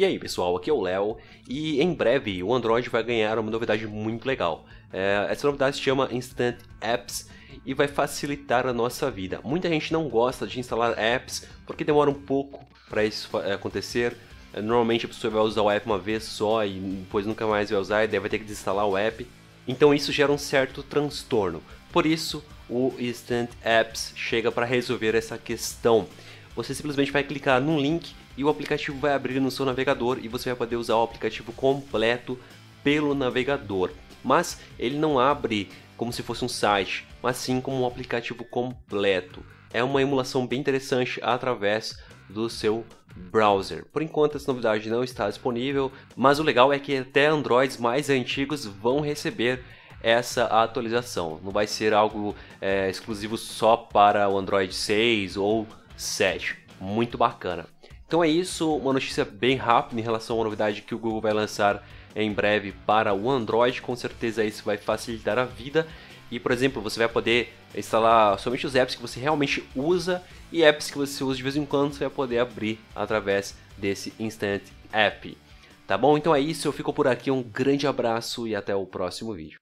E aí pessoal, aqui é o Léo e em breve o Android vai ganhar uma novidade muito legal. É, essa novidade se chama Instant Apps e vai facilitar a nossa vida. Muita gente não gosta de instalar apps porque demora um pouco para isso é, acontecer. É, normalmente a pessoa vai usar o app uma vez só e depois nunca mais vai usar e vai ter que desinstalar o app. Então isso gera um certo transtorno. Por isso o Instant Apps chega para resolver essa questão. Você simplesmente vai clicar num link e o aplicativo vai abrir no seu navegador e você vai poder usar o aplicativo completo pelo navegador. Mas ele não abre como se fosse um site, mas sim como um aplicativo completo. É uma emulação bem interessante através do seu browser. Por enquanto essa novidade não está disponível, mas o legal é que até Androids mais antigos vão receber essa atualização. Não vai ser algo é, exclusivo só para o Android 6 ou 7. Muito bacana. Então é isso, uma notícia bem rápida em relação a uma novidade que o Google vai lançar em breve para o Android. Com certeza isso vai facilitar a vida. E, por exemplo, você vai poder instalar somente os apps que você realmente usa e apps que você usa de vez em quando você vai poder abrir através desse Instant App. Tá bom? Então é isso, eu fico por aqui, um grande abraço e até o próximo vídeo.